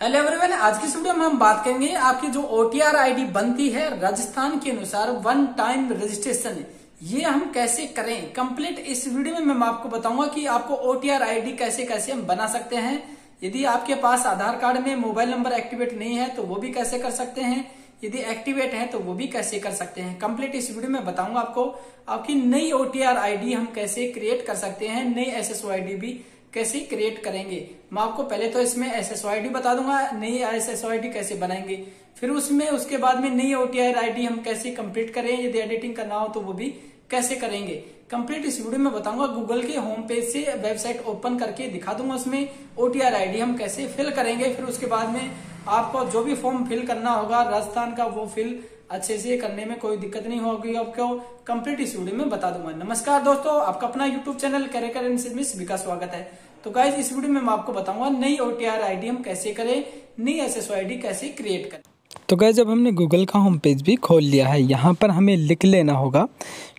Hello everyone आज की video में हम बात करेंगे आपकी जो ओटीआर आईडी बनती है राजस्थान के अनुसार वन टाइम रजिस्ट्रेशन ये हम कैसे करें? कंप्लीट इस वीडियो में मैं आपको बताऊँगा कि आपको ओटीआर आईडी कैसे कैसे हम बना सकते हैं। यदि आपके पास आधार कार्ड में मोबाइल नंबर एक्टिवेट नहीं है तो वो भी कैसे कर सकते हैं? यदि एक्टिवेट है तो वो भी कैसे कर सकते हैं? कंप्लीट इस वीडियो में बताऊँगा आपको, आपकी नई ओटीआर आईडी हम कैसे क्रिएट कर सकते हैं, नई एसएसओ आईडी भी। कैसे क्रिएट करेंगे? मैं आपको पहले तो इसमें एस एस आई डी बता दूँगा, नई एस एस आई डी कैसे बनाएँगे। फिर उसमें, उसके बाद में नई ओटीआर आईडी हम कैसे कंप्लीट करें, यदि एडिटिंग करना हो तो वो भी कैसे करेंगे। कंप्लीट इस वीडियो में बताऊँगा गूगल के होम पेज से वेबसाइट ओपन करके दिखा दूँगा उसमें ओटीआर आईडी हम कैसे फिल करेंगे। फिर उसके बाद में आपको जो भी फॉर्म फिल करना होगा, राजस्थान का वो फिल अच्छे से करने में कोई दिक्कत नहीं होगी आपको। कंप्लीट इस वीडियो में बता दूँगा। नमस्कार दोस्तों, आपका अपना यूट्यूब चैनल कैरेकर का स्वागत है। तो गाइज़ इस वीडियो में मैं आपको बताऊँगा नई ओटीआर आईडी हम कैसे करें, नई एसएसओ आईडी कैसे क्रिएट करें। तो गाइज़ जब हमने गूगल का होम पेज भी खोल लिया है। यहाँ पर हमें लिख लेना होगा,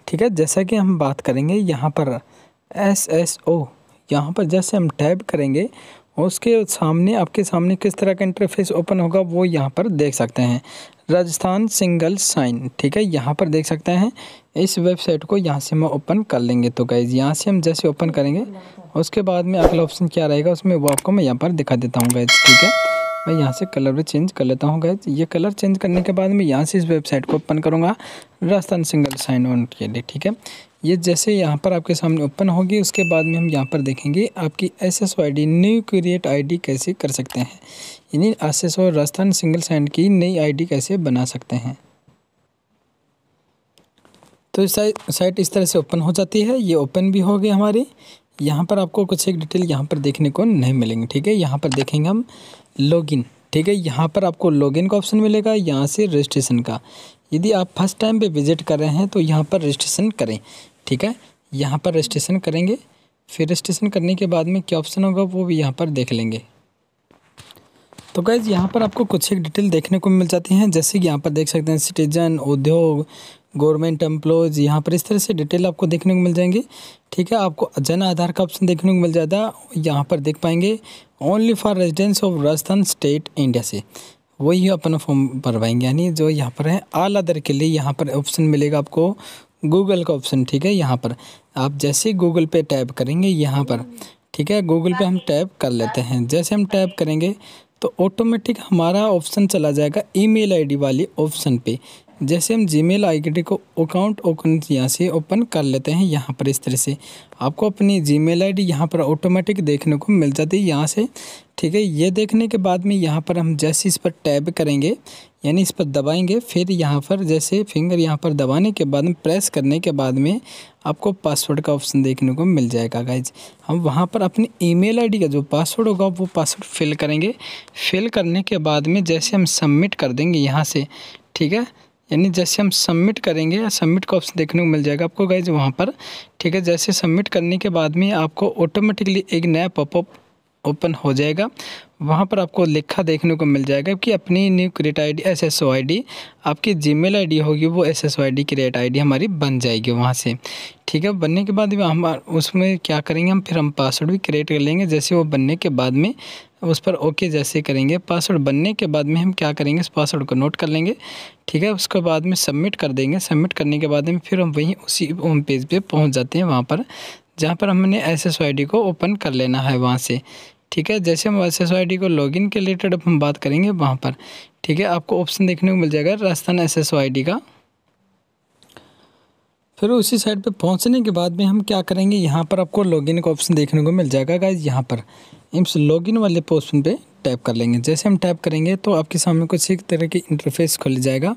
ठीक है? जैसा कि हम बात करेंगे, यहाँ पर एस एस ओ यहाँ पर जैसे हम टैब करेंगे उसके सामने, आपके सामने किस तरह का इंटरफेस ओपन होगा, वो यहाँ पर देख सकते हैं। राजस्थान सिंगल साइन ठीक है? यहाँ पर देख सकते हैं। इस वेबसाइट को यहाँ से हम ओपन कर लेंगे तो गाइज़ यहाँ से हम जैसे ओपन करेंगे, उसके बाद में अगला ऑप्शन क्या रहेगा, उसमें वो आपको मैं यहाँ पर दिखा देता हूँ गाइज़ ठीक है? मैं यहाँ से कलर भी चेंज कर लेता हूँ गैज ये कलर चेंज करने के बाद मैं यहाँ से इस वेबसाइट को ओपन करूँगा, राजस्थान सिंगल साइन वन के लिए, ठीक है? ये जैसे यहाँ पर आपके सामने ओपन होगी, उसके बाद में हम यहाँ पर देखेंगे आपकी S S I D new create ID कैसे कर सकते हैं। यानी S S O Rajasthan single sign की नई आईडी कैसे बना सकते हैं। तो साइट इस तरह से ओपन हो जाती है, ये ओपन भी हो गई हमारी। यहाँ पर आपको कुछ एक डिटेल यहाँ पर देखने को नहीं मिलेंगे, ठीक है? यहाँ पर देखेंगे हम लॉगिन ठीक है? यहाँ पर आपको लॉगिन का ऑप्शन मिलेगा, यहाँ से रजिस्ट्रेशन का। यदि आप फ़र्स्ट टाइम पे विज़िट कर रहे हैं तो यहाँ पर रजिस्ट्रेशन करें, ठीक है? यहाँ पर रजिस्ट्रेशन करेंगे। फिर रजिस्ट्रेशन करने के बाद में क्या ऑप्शन होगा, वो भी यहाँ पर देख लेंगे। तो गैज़ यहाँ पर आपको कुछ एक डिटेल देखने को मिल जाती हैं। जैसे कि यहाँ पर देख सकते हैं, सिटीजन, उद्योग, गवर्नमेंट एम्प्लॉयज़ यहाँ पर इस तरह से डिटेल आपको देखने को मिल जाएँगे, ठीक है? आपको जन आधार का ऑप्शन देखने को मिल जाता है यहाँ पर देख पाएँगे only for residence of Rajasthan state India से। वही अपना फॉर्म भरवाएँगे, यानी जो यहाँ पर है आल अदर के लिए यहाँ पर ऑप्शन मिलेगा आपको गूगल का ऑप्शन ठीक है, यहाँ पर। आप जैसे गूगल पे टैप करेंगे यहाँ पर, ठीक है गूगल पे हम टैप कर लेते हैं। जैसे हम टैप करेंगे तो ऑटोमेटिक हमारा ऑप्शन चला जाएगा ईमेल आईडी वाली ऑप्शन पे। जैसे हम जी मेल आई को अकाउंट ओपन यहाँ से ओपन कर लेते हैं, यहाँ पर इस तरह से। आपको अपनी जी मेल आई डी यहाँ पर ऑटोमेटिक देखने को मिल जाती है, यहाँ से। ठीक है, ये देखने के बाद में यहाँ पर हम जैसे इस पर टैब करेंगे, यानी इस पर दबाएँगे, फिर यहाँ पर जैसे फिंगर यहाँ पर दबाने के बाद में, प्रेस करने के बाद में आपको पासवर्ड का ऑप्शन देखने को मिल जाएगा गाइज़ हम वहाँ पर अपनी ईमेल आईडी का जो पासवर्ड होगा, वो पासवर्ड फिल करेंगे। फिल करने के बाद में जैसे हम सबमिट कर देंगे यहाँ से, ठीक है? यानी जैसे हम सबमिट करेंगे सबमिट का ऑप्शन देखने को मिल जाएगा आपको गाइज़ वहाँ पर। ठीक है, जैसे सबमिट करने के बाद में आपको ऑटोमेटिकली एक नया पॉपअप ओपन हो जाएगा। वहाँ पर आपको लिखा देखने को मिल जाएगा कि अपनी new create I D S S O I D आपकी जीमेल आईडी होगी, वो S S O I D create I D हमारी बन जाएगी वहाँ से। ठीक है, बनने के बाद हम उसमें क्या करेंगे, हम फिर हम पासवर्ड भी क्रिएट कर लेंगे, जैसे वो बनने के बाद में, उस पर ओके जैसे करेंगे। पासवर्ड बनने के बाद में हम क्या करेंगे, इस पासवर्ड को नोट कर लेंगे। ठीक है, उसके बाद में सबमिट कर देंगे। सबमिट करने के बाद में फिर हम वहीं उसी होम पेज पे पहुँच जाते हैं वहाँ पर, जहाँ पर हमने एस एस को ओपन कर लेना है वहाँ से। ठीक है? जैसे हम एस एस को लॉगिन के रिलेटेड अब हम बात करेंगे वहाँ पर। ठीक है? आपको ऑप्शन देखने को मिल जाएगा राजस्थान एस एस का। फिर उसी साइड पे पहुँचने के बाद में हम क्या करेंगे? यहाँ पर आपको लॉगिन का ऑप्शन देखने को मिल जाएगा गाइज़ यहाँ पर। इस लॉगिन वाले पोर्शन पे टाइप कर लेंगे। जैसे हम टाइप करेंगे तो आपके सामने कुछ एक तरह की इंटरफेस खुल जाएगा।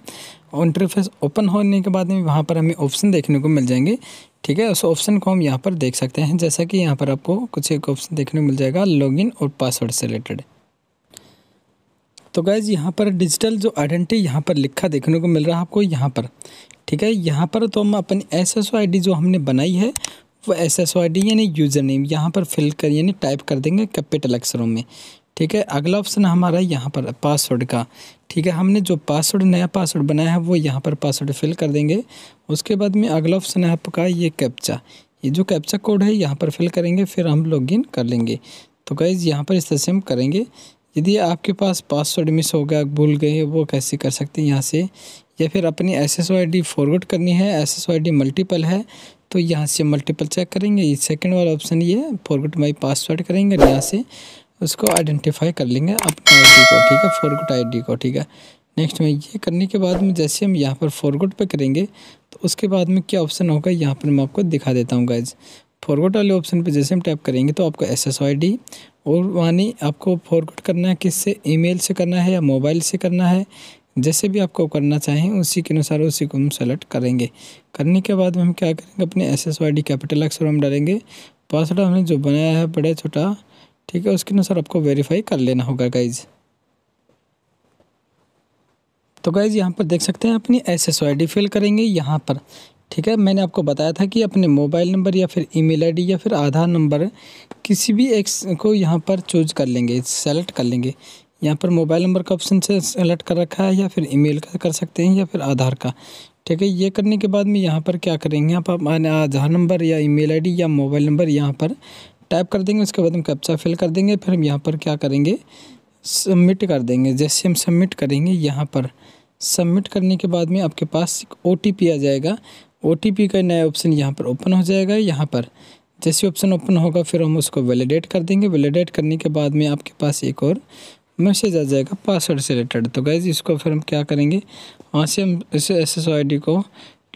और इंटरफेस ओपन होने के बाद में वहाँ पर हमें ऑप्शन देखने को मिल जाएँगे। ठीक है, उस ऑप्शन को हम यहाँ पर देख सकते हैं। जैसा कि यहाँ पर आपको कुछ एक ऑप्शन देखने को मिल जाएगा लॉगिन और पासवर्ड से रिलेटेड तो गैज़ यहाँ पर डिजिटल जो आइडेंटिटी यहाँ पर लिखा देखने को मिल रहा है आपको यहाँ पर। ठीक है, यहाँ पर तो हम अपनी एस एस जो हमने बनाई है, वो एस एस यानी यूज़र नेम यहाँ पर फिल कर, यानी टाइप कर देंगे कैपिटल अक्षरों में। ठीक है? अगला ऑप्शन हमारा यहाँ पर पासवर्ड का। ठीक है? हमने जो पासवर्ड नया पासवर्ड बनाया है, वो यहाँ पर पासवर्ड फिल कर देंगे। उसके बाद में अगला ऑप्शन है आपका ये कैप्चा ये जो कैप्चा कोड है, यहाँ पर फिल करेंगे, फिर हम लॉगिन कर लेंगे। तो गाइज़ यहाँ पर इस तरह से हम करेंगे। यदि आपके पास पासवर्ड मिस हो गया, भूल गए, वो कैसे कर सकते हैं यहाँ से? या फिर अपनी S S I D forward करनी है S S I D multiple है तो यहाँ से मल्टीपल चेक करेंगे। ये सेकंड वाला ऑप्शन ये फॉरवर्ड माई पासवर्ड करेंगे, यहाँ से। उसको आइडेंटिफाई कर लेंगे अपने आई को, ठीक है? फॉरगुट आई को, ठीक है? नेक्स्ट में ये करने के बाद में जैसे हम यहाँ पर फॉरगुट पे करेंगे तो उसके बाद में क्या ऑप्शन होगा? यहाँ पर मैं आपको दिखा देता हूँ गाइज़ फॉरगुट वाले ऑप्शन पे जैसे हम टैप करेंगे तो आपको एस एस और वानी आपको फॉरगुट करना है, किससे? ईमेल से करना है या मोबाइल से करना है? जैसे भी आपको करना चाहें, उसी के अनुसार उसी को हम सेलेक्ट करेंगे. करने के बाद में हम क्या करेंगे? अपने S S Y D capital अक्षर हम डालेंगे. पासवर्ड हमने जो बनाया है, बड़े छोटा ठीक है, उसके अनुसार आपको वेरीफाई कर लेना होगा गाइज़ तो गाइज़ यहाँ पर देख सकते हैं अपनी एस एस फिल करेंगे यहाँ पर। ठीक है, मैंने आपको बताया था कि अपने मोबाइल नंबर या फिर ईमेल आईडी या फिर आधार नंबर किसी भी एक को यहाँ पर चूज़ कर लेंगे सेलेक्ट कर लेंगे। यहाँ पर मोबाइल नंबर का ऑप्शन से सेलेक्ट कर रखा है या फिर ईमेल का कर सकते हैं या फिर आधार का। ठीक है, ये करने के बाद में यहाँ पर क्या करेंगे पर आधार नंबर या ईमेल आईडी या मोबाइल नंबर यहाँ पर टाइप कर देंगे, उसके बाद हम कैप्चा फिल कर देंगे, फिर हम यहाँ पर क्या करेंगे? सबमिट कर देंगे। जैसे हम सबमिट करेंगे, यहाँ पर सबमिट करने के बाद में आपके पास एक ओ आ जाएगा। ओटीपी का नया ऑप्शन यहाँ पर ओपन हो जाएगा। यहाँ पर जैसे ऑप्शन ओपन होगा, फिर हम उसको वैलिडेट कर देंगे। वैलिडेट करने के बाद में आपके पास एक और मैसेज आ जाएगा पासवर्ड से रिलेटेड तो गैज़ इसको फिर हम क्या करेंगे? वहाँ से हम इसे एस एस को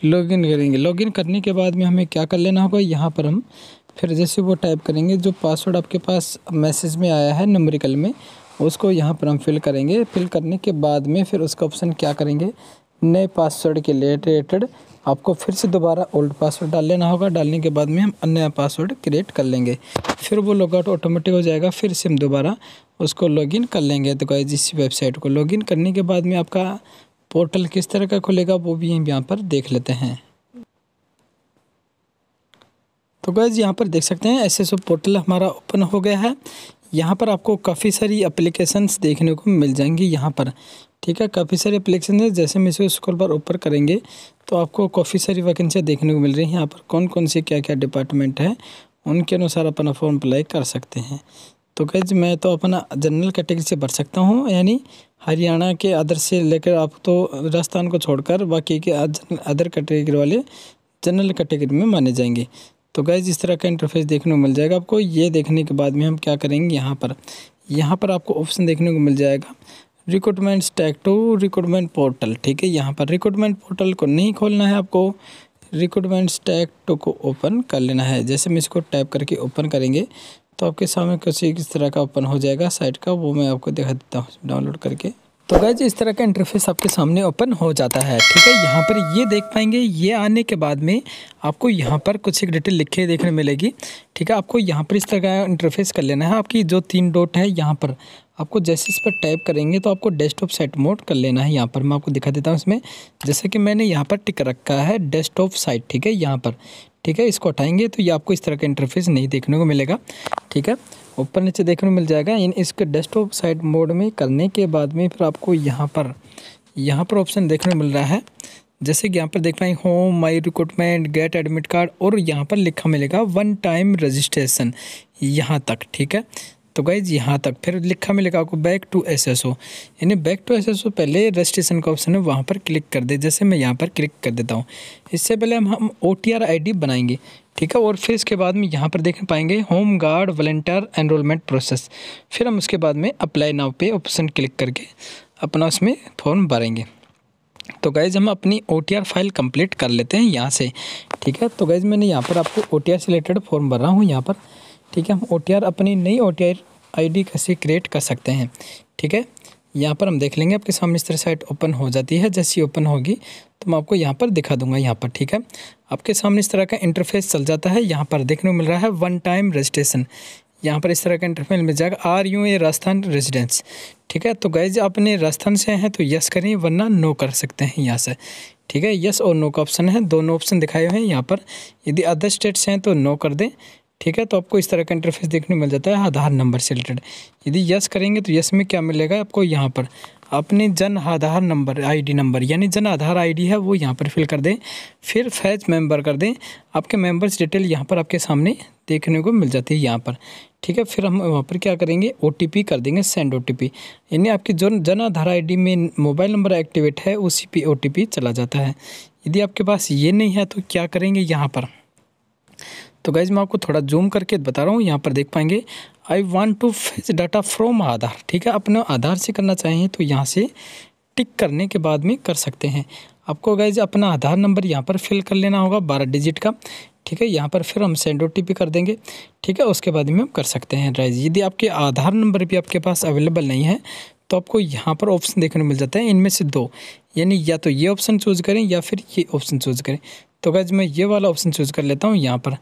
लॉगिन करेंगे। लॉगिन करने के बाद में हमें क्या कर लेना होगा? यहाँ पर हम फिर जैसे वो टाइप करेंगे, जो पासवर्ड आपके पास मैसेज में आया है नंबरिकल में, उसको यहाँ पर हम फिल करेंगे। फिल करने के बाद में फिर उसका ऑप्शन क्या करेंगे? नए पासवर्ड के रिलेटेड आपको फिर से दोबारा ओल्ड पासवर्ड डाल लेना होगा। डालने के बाद में हम नया पासवर्ड क्रिएट कर लेंगे। फिर वो लॉगआउट ऑटोमेटिक हो जाएगा। फिर से हम दोबारा उसको लॉगिन कर लेंगे। तो गाइज़ इस वेबसाइट को लॉगिन करने के बाद में आपका पोर्टल किस तरह का खुलेगा, वो भी हम यहाँ पर देख लेते हैं। तो गैज़ यहाँ पर देख सकते हैं एस पोर्टल हमारा ओपन हो गया है। यहाँ पर आपको काफ़ी सारी एप्लीकेशंस देखने को मिल जाएँगी यहाँ पर। ठीक है, काफ़ी सारे एप्लीकेशन है, जैसे हम इसे स्कूल पर ऊपर करेंगे तो आपको काफ़ी सारी वैकेंसियाँ देखने को मिल रही हैं। यहाँ पर कौन कौन से क्या क्या डिपार्टमेंट है, उनके अनुसार अपना फॉर्म अप्लाई कर सकते हैं। तो गैज मैं तो अपना जनरल कैटेगरी से भर सकता हूँ, यानी हरियाणा के अदर से लेकर आप तो राजस्थान को छोड़कर बाकी के अदर कैटेगरी वाले जनरल कैटेगरी में माने जाएँगे। तो गैज इस तरह का इंटरफेस देखने को मिल जाएगा आपको। ये देखने के बाद में हम क्या करेंगे यहाँ पर? यहाँ पर आपको ऑप्शन देखने को मिल जाएगा। Recruitment stack to recruitment portal ठीक है? यहाँ पर रिक्रूटमेंट पोर्टल को नहीं खोलना है आपको। रिक्रूटमेंट स्टैक टू को ओपन कर लेना है। जैसे हम इसको टाइप करके ओपन करेंगे तो आपके सामने किसी किस तरह का ओपन हो जाएगा। साइट का वो मैं आपको दिखा देता हूँ। डाउनलोड करके। तो गैज इस तरह का इंटरफेस आपके सामने ओपन हो जाता है, ठीक है? यहाँ पर ये देख पाएँगे, ये आने के बाद में आपको यहाँ पर कुछ एक डिटेल लिखे देखने मिलेगी, ठीक है? आपको यहाँ पर इस तरह का इंटरफेस कर लेना है, आपकी जो तीन डॉट है यहाँ पर। आपको जैसे इस पर टाइप करेंगे तो आपको डेस्कटॉप साइट मोड कर लेना है यहाँ पर, मैं आपको दिखा देता हूँ इसमें। जैसे कि मैंने यहाँ पर टिक रखा है डेस्कटॉप साइट ठीक है? यहाँ पर, ठीक है? इसको हटाएँगे तो ये आपको इस तरह का इंटरफेस नहीं देखने को मिलेगा, ठीक है? ऊपर नीचे देखने को मिल जाएगा। इन, इसके डेस्कटॉप साइड मोड में करने के बाद में फिर आपको यहाँ पर यहाँ पर ऑप्शन देखने को मिल रहा है। जैसे कि यहाँ पर देख पाए home my recruitment get admit card और यहाँ पर लिखा मिलेगा वन टाइम रजिस्ट्रेशन यहाँ तक, ठीक है? तो गाइज़ यहाँ तक फिर लिखा मिलेगा आपको back to S S O यानी back to S S O पहले रजिस्ट्रेशन का ऑप्शन है, वहाँ पर क्लिक कर दे। जैसे मैं यहाँ पर क्लिक कर देता हूँ। इससे पहले हम हम O T R I D बनाएँगे। ठीक है, और फिर इसके बाद में यहाँ पर देख पाएँगे home guard volunteer enrolment process फिर हम उसके बाद में अप्लाई नाव पे ऑप्शन क्लिक करके अपना उसमें फॉर्म भरेंगे। तो गैज़ हम अपनी ओटीआर फ़ाइल कंप्लीट कर लेते हैं यहाँ से। ठीक है तो गैज़ मैंने यहाँ पर आपको ओ टी से रिलेटेड फॉर्म भर रहा हूँ यहाँ पर। ठीक है हम ओ अपनी नई ओ टी आई कैसे क्रिएट कर सकते हैं। ठीक है, यहाँ पर हम देख लेंगे, आपके सामने इस तरह साइट ओपन हो जाती है। जैसी ओपन होगी तो मैं आपको यहाँ पर दिखा दूँगा यहाँ पर। ठीक है आपके सामने इस तरह का इंटरफेस चल जाता है, यहाँ पर देखने को मिल रहा है वन टाइम रजिस्ट्रेशन यहाँ पर इस तरह का इंटरफेस मिल जाएगा। Are you a Rajasthan residence ठीक है तो गैज अपने राजस्थान से हैं तो यस करें, वरना नो कर सकते हैं यहाँ से। ठीक है यस और नो का ऑप्शन है। दोनों ऑप्शन दिखाए हुए हैं यहाँ पर। यदि अदर स्टेट से हैं तो नो कर दें। ठीक है तो आपको इस तरह का इंटरफेस देखने मिल जाता है, आधार नंबर से रिलेटेड यदि यस करेंगे तो यस में क्या मिलेगा आपको यहाँ पर? अपने Jan Aadhaar number ID number, यानी जन आधार आईडी है, वो यहाँ पर फिल कर दें। फिर फैज मेंबर कर दें। आपके मेंबर्स डिटेल यहाँ पर आपके सामने देखने को मिल जाती है यहाँ पर। ठीक है, फिर हम वहाँ पर क्या करेंगे? ओटीपी कर देंगे सेंड ओटीपी यानी आपकी जो जन आधार आईडी में मोबाइल नंबर एक्टिवेट है, उसी पे ओ चला जाता है। यदि आपके पास ये नहीं है तो क्या करेंगे यहाँ पर? तो गाइज़ मैं आपको थोड़ा जूम करके बता रहा हूँ, यहाँ पर देख पाएँगे। I want to fetch data from Aadhaar ठीक है, अपने आधार से करना चाहिए तो यहाँ से टिक करने के बाद में कर सकते हैं। आपको गाइज़ अपना आधार नंबर यहाँ पर फिल कर लेना होगा, बारह डिजिट का। ठीक है, यहाँ पर फिर हम सेंड ओ कर देंगे। ठीक है, उसके बाद में हम कर सकते हैं राइज यदि आपके आधार नंबर भी आपके पास अवेलेबल नहीं है तो आपको यहाँ पर ऑप्शन देखने को मिल जाता है, इनमें से दो। यानी या तो ये ऑप्शन चूज़ करें या फिर ये ऑप्शन चूज़ करें। तो गैज मैं ये वाला ऑप्शन चूज़ कर लेता हूँ यहाँ पर।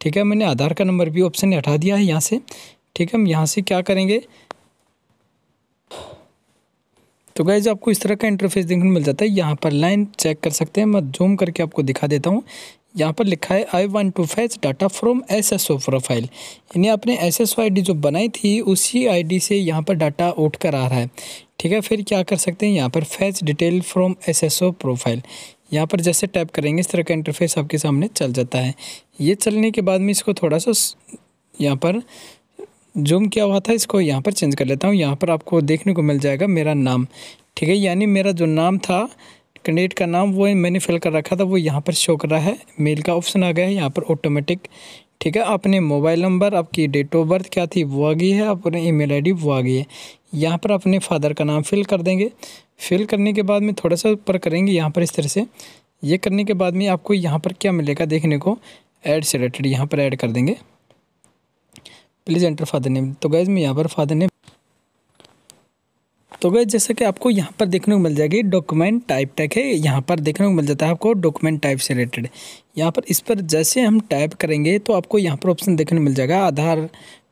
ठीक है, मैंने आधार का नंबर भी ऑप्शन हटा दिया है यहाँ से। ठीक है, हम यहाँ से क्या करेंगे? तो गैज आपको इस तरह का इंटरफेस देखने को मिल जाता है। यहाँ पर लाइन चेक कर सकते हैं। मैं जूम करके आपको दिखा देता हूँ। यहाँ पर लिखा है I want to fetch data from S S O profile यानी आपने S S O I D जो बनाई थी, उसी आई डी से यहाँ पर डाटा उठ कर आ रहा है। ठीक है, फिर क्या कर सकते हैं? यहाँ पर fetch detail from S S O profile यहाँ पर जैसे टैप करेंगे, इस तरह का इंटरफेस आपके सामने चल जाता है। ये चलने के बाद में इसको थोड़ा सा यहाँ पर जूम किया हुआ था, इसको यहाँ पर चेंज कर लेता हूँ। यहाँ पर आपको देखने को मिल जाएगा मेरा नाम। ठीक है, यानी मेरा जो नाम था कैंडिडेट का नाम, वो मैंने फिल कर रखा था, वो यहाँ पर शो कर रहा है। मेल का ऑप्शन आ गया है, यहाँ पर ऑटोमेटिक ठीक है, अपने मोबाइल नंबर आपकी डेट ऑफ़ बर्थ क्या थी, वो आ गई है। अपने ईमेल आईडी वो आ गई है। यहाँ पर अपने फादर का नाम फिल कर देंगे। फिल करने के बाद में थोड़ा सा ऊपर करेंगे, यहाँ पर इस तरह से। ये करने के बाद में आपको यहाँ पर क्या मिलेगा देखने को? ऐड से रिलेटेड यहाँ पर ऐड कर देंगे। Please enter father name. तो गैज़ मैं यहाँ पर फादर नेम। तो गए जैसे कि आपको यहाँ पर देखने को मिल जाएगी डॉक्यूमेंट टाइप टैग है। यहाँ पर देखने को मिल जाता है आपको डॉक्यूमेंट टाइप से रिलेटेड यहाँ पर इस पर जैसे हम टाइप करेंगे तो आपको यहाँ पर ऑप्शन देखने को मिल जाएगा, आधार,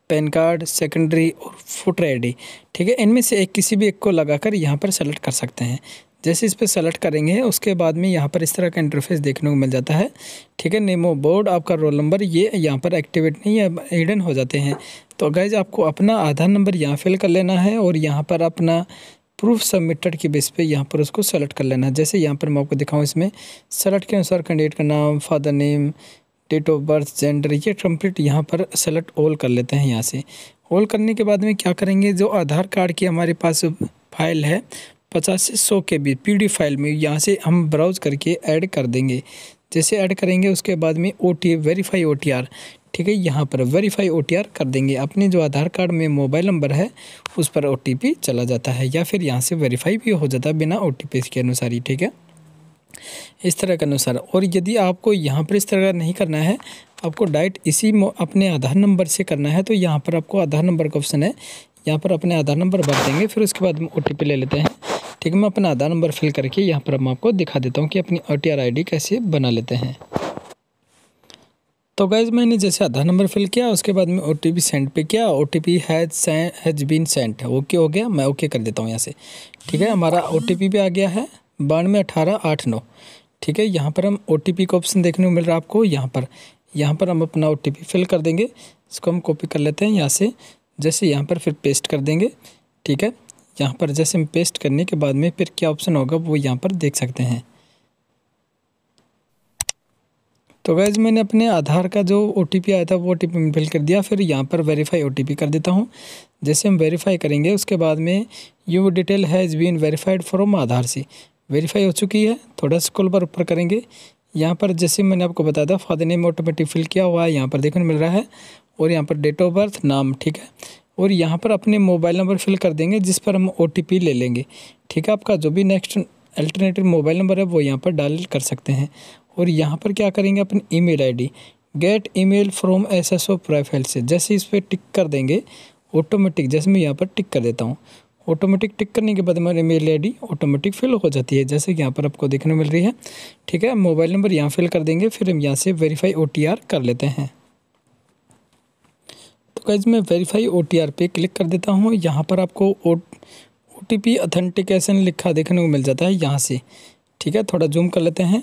पैन कार्ड सेकेंडरी और फुटर आई ठीक है? इनमें से एक किसी भी एक को लगाकर यहाँ पर सेलेक्ट कर सकते हैं। जैसे इस पर सेलेक्ट करेंगे, उसके बाद में यहाँ पर इस तरह का इंटरफेस देखने को मिल जाता है। ठीक है नेमो बोर्ड आपका रोल नंबर ये यहाँ पर एक्टिवेट नहीं है हिडन हो जाते हैं। तो गैज आपको अपना आधार नंबर यहाँ फिल कर लेना है और यहाँ पर अपना प्रूफ सबमिटेड के बेस पे यहाँ पर उसको सेलेक्ट कर लेना है। जैसे यहाँ पर मैं आपको दिखाऊँ इसमें सेलेक्ट के अनुसार कैंडिडेट का नाम father name date of birth gender ये कंप्लीट यहाँ पर सेलेक्ट ऑल कर लेते हैं यहाँ से। ऑल करने के बाद में क्या करेंगे, जो आधार कार्ड की हमारे पास फ़ाइल है पचास से सौ के बीच पी फ़ाइल में यहाँ से हम ब्राउज़ करके ऐड कर देंगे। जैसे ऐड करेंगे, उसके बाद में O T verify O T R ठीक है, यहाँ पर वेरीफाई ओ टी आर कर देंगे। अपने जो आधार कार्ड में मोबाइल नंबर है, उस पर ओ टी पी चला जाता है, या फिर यहाँ से वेरीफाई भी हो जाता है बिना ओ टी पी के अनुसार ही, ठीक है? इस तरह के अनुसार, और यदि आपको यहाँ पर इस तरह नहीं करना है, आपको डायरेक्ट इसी अपने आधार नंबर से करना है तो यहाँ पर आपको आधार नंबर का ऑप्शन है। यहाँ पर अपने आधार नंबर भर देंगे, फिर उसके बाद ओ ले लेते हैं। ठीक है, मैं अपना आधार नंबर फिल करके यहाँ पर मैं आपको दिखा देता हूँ कि अपनी ओ टी आर कैसे बना लेते हैं। तो गैज़ मैंने जैसे आधार नंबर फिल किया, उसके बाद में ओ टी पी सेंड पे किया O T P has has been send okay हो गया, मैं ओके कर देता हूँ यहाँ से। ठीक है, हमारा ओ टी पी भी आ गया है, बानवे अठारह आठ नौ। ठीक है, यहाँ पर हम ओ टी पी का ऑप्शन देखने को मिल रहा है आपको, यहाँ पर। यहाँ पर हम अपना ओ टी पी फिल कर देंगे, इसको हम कॉपी कर लेते हैं यहाँ से, जैसे यहाँ पर फिर पेस्ट कर देंगे। ठीक है यहाँ पर जैसे हम पेस्ट करने के बाद में फिर क्या ऑप्शन होगा वो यहाँ पर देख सकते हैं। तो गैज़ मैंने अपने आधार का जो ओटीपी आया था वो ओ टी फिल कर दिया। फिर यहाँ पर वेरीफाई ओटीपी कर देता हूँ। जैसे हम वेरीफाई करेंगे, उसके बाद में you detail has been verified from Aadhaar से। वेरीफाई हो चुकी है, थोड़ा स्कूल पर ऊपर करेंगे। यहाँ पर जैसे मैंने आपको बताया था फादर नेम ऑटोमेटिक फिल किया हुआ है, यहाँ पर देखने मिल रहा है। और यहाँ पर डेट ऑफ़ बर्थ नाम, ठीक है? और यहाँ पर अपने मोबाइल नंबर फिल कर देंगे, जिस पर हम ओटीपी ले लेंगे। ठीक है, आपका जो भी नेक्स्ट अल्टरनेटिव मोबाइल नंबर है, वो यहाँ पर डाल कर सकते हैं। और यहाँ पर क्या करेंगे अपनी? Email ID get email from S S O profile से। जैसे इस पर टिक कर देंगे ऑटोमेटिक जैसे मैं यहाँ पर टिक कर देता हूँ। ऑटोमेटिक टिक करने के बाद हमारी मेल आई ऑटोमेटिक फिल हो जाती है, जैसे कि यहाँ पर आपको देखने मिल रही है। ठीक है मोबाइल नंबर यहाँ फिल कर देंगे, फिर हम यहाँ से वेरीफाई ओटीआर कर लेते हैं। कैज मैं वेरीफाई ओ टी आर पे क्लिक कर देता हूँ। यहाँ पर आपको ओ ओ अथेंटिकेशन लिखा देखने को मिल जाता है यहाँ से। ठीक है, थोड़ा जूम कर लेते हैं।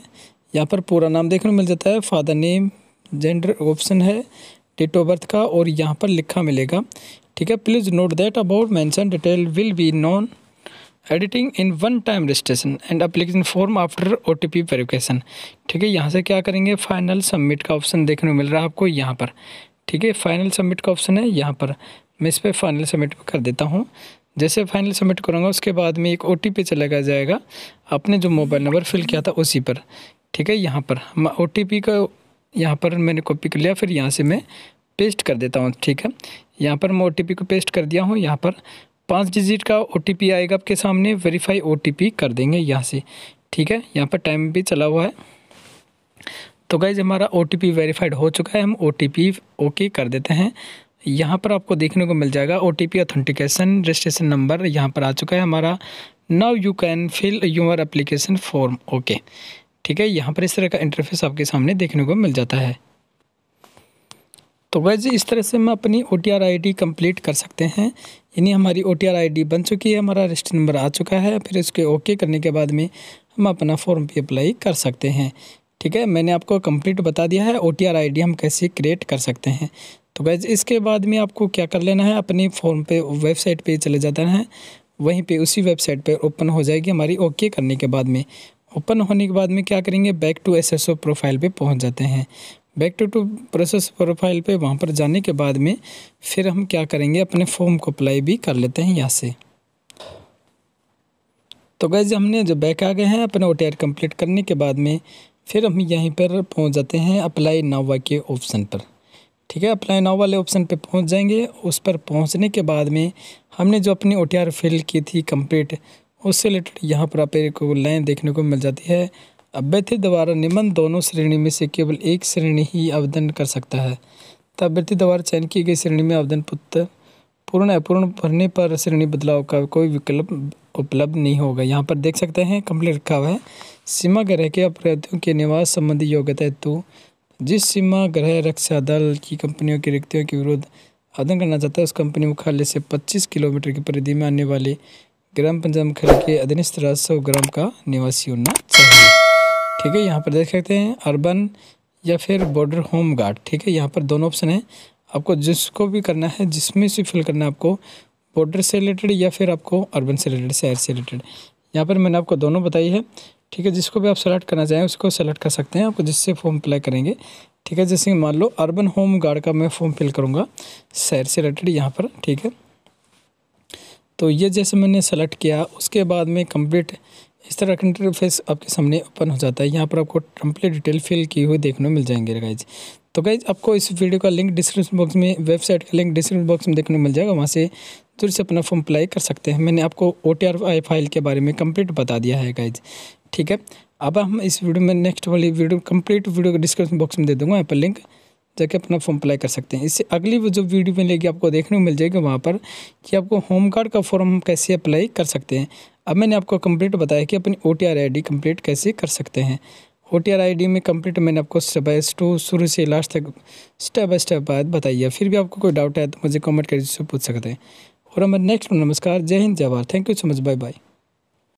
यहाँ पर पूरा नाम देखने को मिल जाता है। फादर नेम जेंडर ऑप्शन है डेट ऑफ़ बर्थ का, और यहाँ पर लिखा मिलेगा। ठीक है please note that about mention detail will be non editing in one time registration and application form after O T P verification ठीक है, यहाँ से क्या करेंगे? फाइनल सबमिट का ऑप्शन देखने को मिल रहा है आपको यहाँ पर। ठीक है फाइनल सबमिट का ऑप्शन है, यहाँ पर मैं इस पर फाइनल सबमिट कर देता हूँ। जैसे फाइनल सबमिट करूँगा, उसके बाद में एक ओ टी पी चला जाएगा। आपने जो मोबाइल नंबर फिल किया था, उसी पर। ठीक है, यहाँ पर। ओ टी पी का यहाँ पर मैंने कॉपी कर लिया, फिर यहाँ से मैं पेस्ट कर देता हूँ, ठीक है। यहाँ पर मैं ओ टी पी को पेस्ट कर दिया हूँ, यहाँ पर पाँच डिजिट का ओ टी पी आएगा आपके सामने वेरीफाई ओ टी पी कर देंगे यहाँ से। ठीक है, यहाँ पर टाइम भी चला हुआ है। तो गाइज़ हमारा ओ टी वेरीफाइड हो चुका है। हम ओ टी ओके कर देते हैं। यहाँ पर आपको देखने को मिल जाएगा O T P authentication registration number यहाँ पर आ चुका है हमारा। Now you can fill your application form okay ठीक है, यहाँ पर इस तरह का इंटरफेस आपके सामने देखने को मिल जाता है। तो वैसे इस तरह से हम अपनी O T R I D कर सकते हैं। यानी हमारी O T R I D बन चुकी है, हमारा रजिस्टर नंबर आ चुका है। फिर इसके ओके करने के बाद में हम अपना फॉर्म भी अप्लाई कर सकते हैं। ठीक है, मैंने आपको कंप्लीट बता दिया है O T R I D हम कैसे क्रिएट कर सकते हैं। तो वैसे इसके बाद में आपको क्या कर लेना है, अपनी फॉर्म पे वेबसाइट पे चले जाता है। वहीं पे उसी वेबसाइट पे ओपन हो जाएगी हमारी ओके करने के बाद में। ओपन होने के बाद में क्या करेंगे back to S S O profile पर पहुँच जाते हैं। Back to to process profile पे वहाँ पर जाने के बाद में फिर हम क्या करेंगे, अपने फॉर्म को अप्लाई भी कर लेते हैं यहाँ से। तो गैज हमने जो बैक आ गए हैं, अपने ओ टी कंप्लीट करने के बाद में फिर हम यहीं पर पहुँच जाते हैं अप्लाई नावा के ऑप्शन पर। ठीक है, अप्लाई नाव वाले ऑप्शन पे पहुँच जाएँगे। उस पर पहुँचने के बाद में हमने जो अपनी ओटीआर फिल की थी कंप्लीट, उससे रिलेटेड यहाँ पर आप को लाइन देखने को मिल जाती है। अभ्यर्थी द्वारा निम्न दोनों श्रेणी में से केवल एक श्रेणी ही आवेदन कर सकता है। तब अभ्यर्थी द्वारा चयन की गई श्रेणी में आवेदन पत्र पूर्ण अपूर्ण भरने पर श्रेणी बदलाव का कोई विकल्प उपलब्ध नहीं होगा। यहाँ पर देख सकते हैं, कंप्लीट रखा हुआ है। सीमा ग्रह के अपराधियों के निवास संबंधी योग्यता हेतु जिस सीमा ग्रह रक्षा दल की कंपनियों की रिक्तियों के विरुद्ध आवेदन करना चाहता है, उस कंपनी मुख्यालय से 25 किलोमीटर की परिधि में आने वाले ग्राम पंचायत मुख्यालय के अधीनस्थ राजस्व ग्राम का निवासी होना चाहिए। ठीक है, यहाँ पर देख सकते हैं, अर्बन या फिर बॉर्डर होम गार्ड। ठीक है, यहाँ पर दोनों ऑप्शन हैं। आपको जिसको भी करना है, जिसमें से फिल करना है आपको, बॉर्डर से रिलेटेड या फिर आपको अर्बन से रिलेटेड, शहर से रिलेटेड। यहाँ पर मैंने आपको दोनों बताई है। ठीक है, जिसको भी आप सेलेक्ट करना चाहें, उसको सेलेक्ट कर सकते हैं आपको जिससे फॉर्म अप्लाई करेंगे। ठीक है, जैसे मान लो अर्बन होम गार्ड का मैं फॉर्म फिल करूँगा, शहर से रिलेटेड यहाँ पर, ठीक है। तो ये जैसे मैंने सेलेक्ट किया, उसके बाद में कंप्लीट इस तरह का इंटरफेस आपके सामने ओपन हो जाता है। यहाँ पर आपको कंप्लीट डिटेल फिल की हुई देखने मिल जाएँगे गाइज़ तो गाइज़ आपको इस वीडियो का लिंक डिस्क्रिप्शन बॉक्स में वेबसाइट का लिंक डिस्क्रिप्शन बॉक्स में देखने को मिल जाएगा। वहाँ से दूर से अपना फॉर्म अप्लाई कर सकते हैं। मैंने आपको ओ फ़ाइल के बारे में कंप्लीट बता दिया है गाइज़ ठीक है? अब हम इस वीडियो में नेक्स्ट वाली वीडियो कंप्लीट वीडियो को डिस्क्रिप्शन बॉक्स में दे दूँगा, यहाँ पर लिंक जाके अपना फॉर्म अप्लाई कर सकते हैं। इससे अगली वो जो वीडियो मिलेगी, आपको देखने को मिल जाएगी वहाँ पर कि आपको होम कार्ड का फॉर्म हम कैसे अप्लाई कर सकते हैं। अब मैंने आपको कंप्लीट बताया कि अपनी O T R I D complete कैसे कर सकते हैं। O T R I D में कंप्लीट मैंने आपको स्टेप बाय टू शुरू से लास्ट तक स्टेप बाय स्टेप बात बताई है। फिर भी आपको कोई डाउट है तो मुझे कमेंट करके पूछ सकते हैं। और हमारे नेक्स्ट नमस्कार, जय Hind Bharat. Thank you so much bye bye